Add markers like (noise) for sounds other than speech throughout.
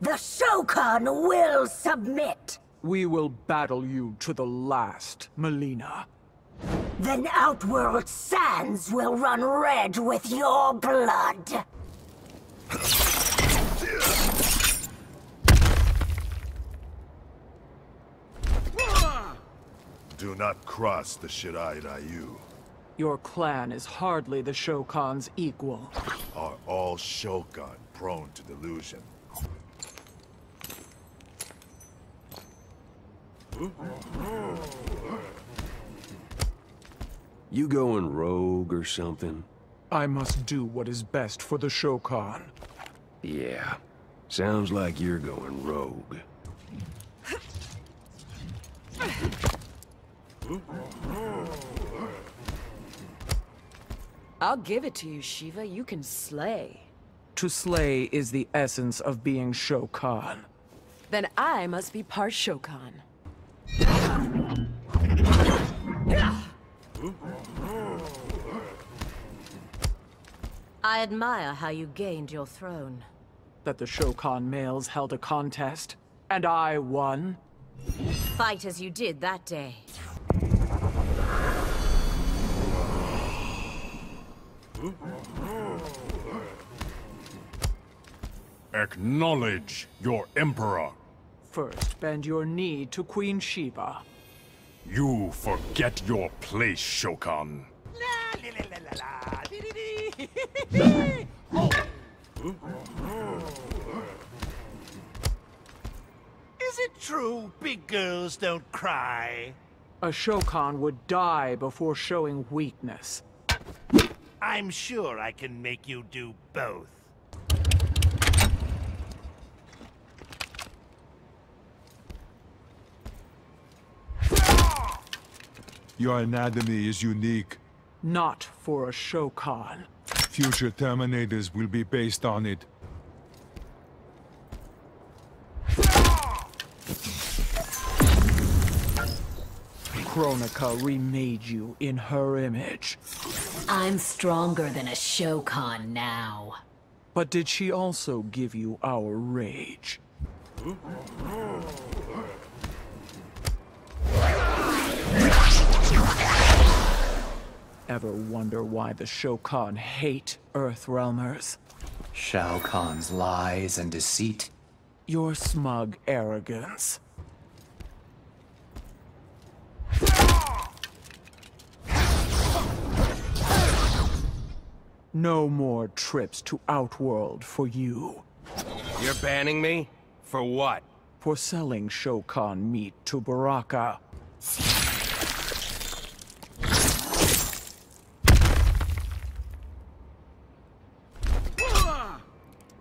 The Shokan will submit. We will battle you to the last, Mileena. Then Outworld sands will run red with your blood. Do not cross the Shirai Ryu. Your clan is hardly the Shokan's equal. Are all Shokan prone to delusion? You going rogue or something? I must do what is best for the Shokan. Yeah. Sounds like you're going rogue. (laughs) I'll give it to you, Sheeva. You can slay. To slay is the essence of being Shokan. Then I must be part Shokan. I admire how you gained your throne. That the Shokan males held a contest, and I won. Fight as you did that day. Acknowledge your Emperor. First, bend your knee to Queen Sheeva. You forget your place, Shokan. Is it true big girls don't cry? A Shokan would die before showing weakness. I'm sure I can make you do both. Your anatomy is unique. Not for a Shokan. Future Terminators will be based on it. Kronika remade you in her image. I'm stronger than a Shokan now. But did she also give you our rage? Ever wonder why the Shokan hate Earthrealmers? Shao Kahn's lies and deceit. Your smug arrogance. No more trips to Outworld for you. You're banning me? For what? For selling Shokan meat to Baraka.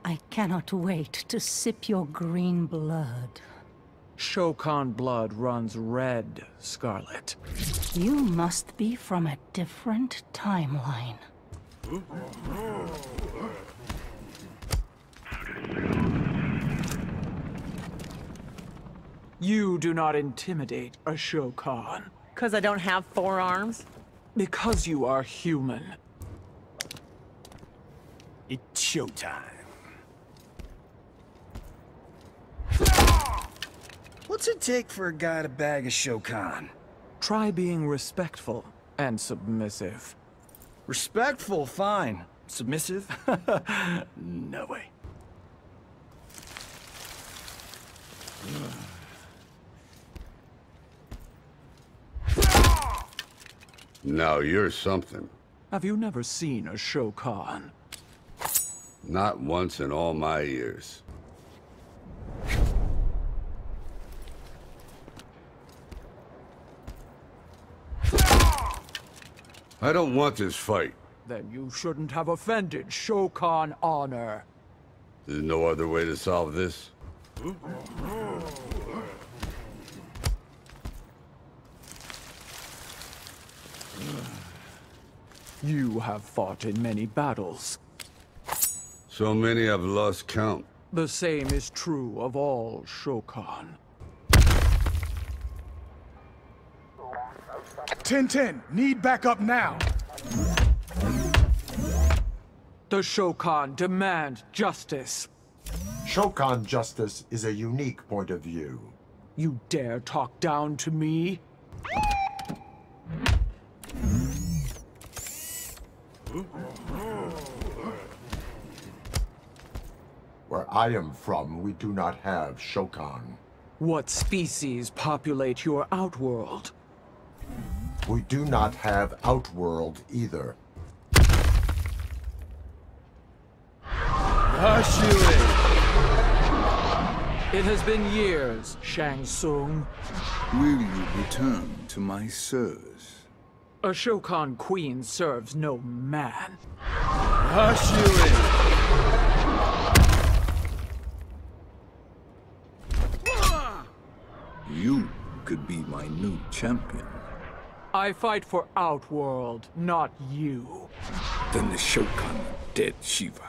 I cannot wait to sip your green blood. Shokan blood runs red, Skarlet. You must be from a different timeline. You do not intimidate a Shokan. Because I don't have four arms? Because you are human. It's showtime. What's it take for a guy to bag a Shokan? Try being respectful and submissive. Respectful, fine. Submissive? (laughs) no way. Now you're something. Have you never seen a Shokan? Not once in all my years. I don't want this fight. Then you shouldn't have offended Shokan honor. There's no other way to solve this. You have fought in many battles. So many I've lost count. The same is true of all Shokan. Ten ten, need backup now. The Shokan demand justice. Shokan justice is a unique point of view. You dare talk down to me? Where I am from, we do not have Shokan. What species populate your outworld? We do not have Outworld either. Hush you It has been years, Shang Tsung. Will you return to my service? A Shokan queen serves no man. Hush you You could be my new champion. I fight for Outworld, not you. Then the Shokan dead Sheeva.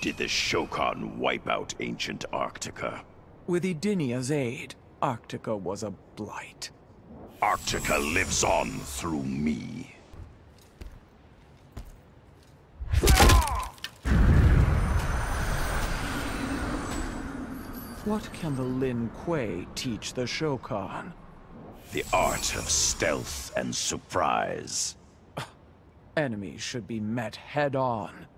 Did the Shokan wipe out ancient Arctica? With Edenia's aid, Arctica was a blight. Arctica lives on through me. What can the Lin Kuei teach the Shokan? The art of stealth and surprise. Enemies should be met head-on.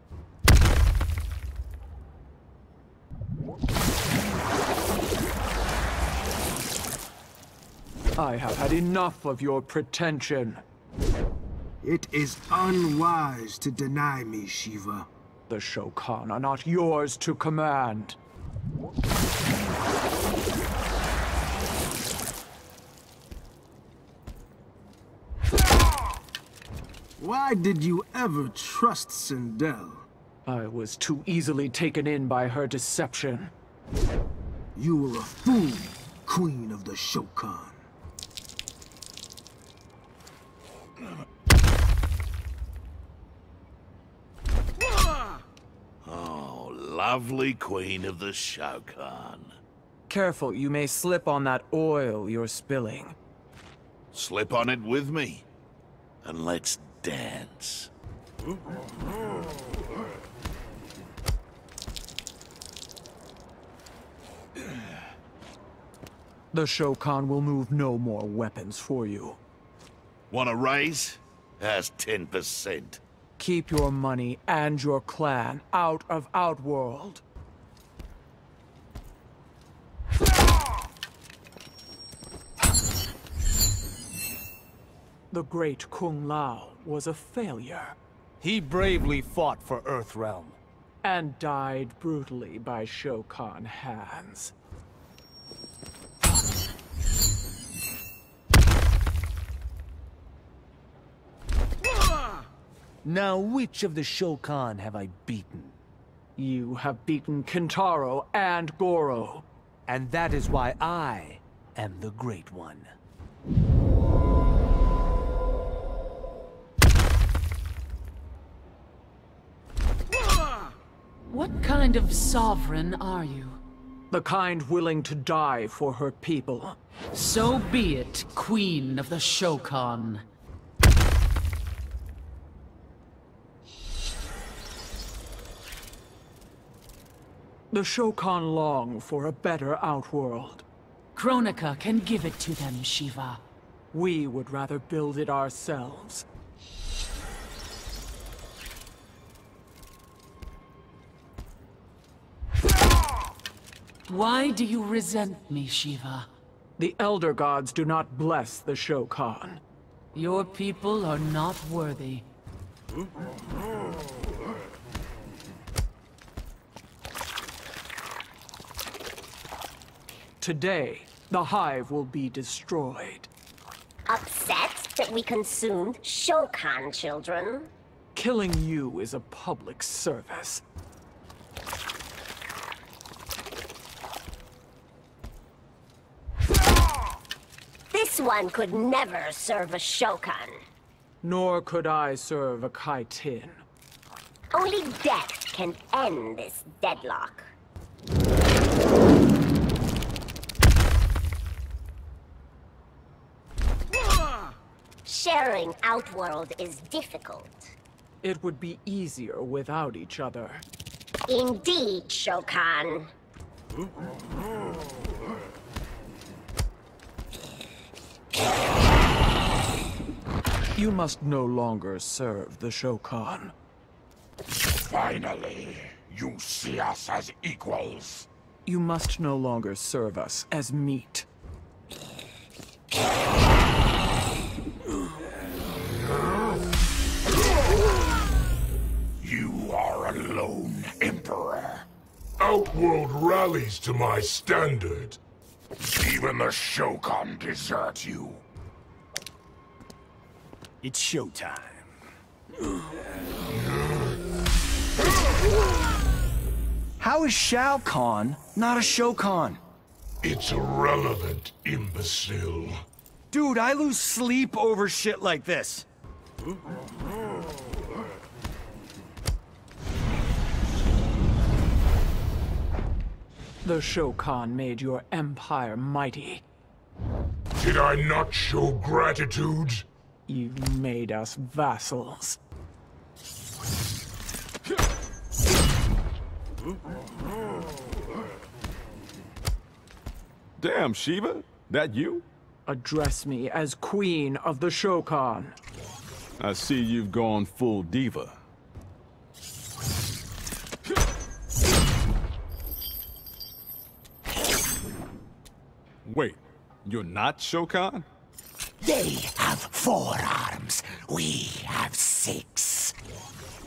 I have had enough of your pretension. It is unwise to deny me, Sheeva. The Shokan are not yours to command. Why did you ever trust Sindel? I was too easily taken in by her deception. You were a fool, Queen of the Shokan. Lovely Queen of the Shao Shokan. Careful, you may slip on that oil you're spilling. Slip on it with me, and let's dance. The Shokan will move no more weapons for you. Want a raise? That's 10%. Keep your money and your clan out of Outworld. The great Kung Lao was a failure. He bravely fought for Earthrealm. And died brutally by Shokan hands. Now which of the Shokan have I beaten? You have beaten Kintaro and Goro. And that is why I am the Great One. What kind of sovereign are you? The kind willing to die for her people. So be it, Queen of the Shokan. The Shokan long for a better outworld. Kronika can give it to them, Sheeva. We would rather build it ourselves. Why do you resent me, Sheeva? The Elder Gods do not bless the Shokan. Your people are not worthy. Today, the Hive will be destroyed. Upset that we consumed Shokan children? Killing you is a public service. This one could never serve a Shokan. Nor could I serve a Kytinn. Only death can end this deadlock. Entering Outworld is difficult. It would be easier without each other. Indeed, Shokan. You must no longer serve the Shokan. Finally, you see us as equals. You must no longer serve us as meat. Outworld rallies to my standard. Even the Shokan desert you. It's showtime. How is Shao Kahn not a Shokan? It's irrelevant, imbecile. Dude, I lose sleep over shit like this. The Shokan made your empire mighty. Did I not show gratitude? You made us vassals. Damn, Sheeva, that you? Address me as Queen of the Shokan. I see you've gone full diva. Wait, you're not Shokan? They have four arms. We have six.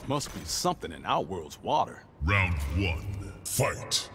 Must be something in our world's water. Round one, fight!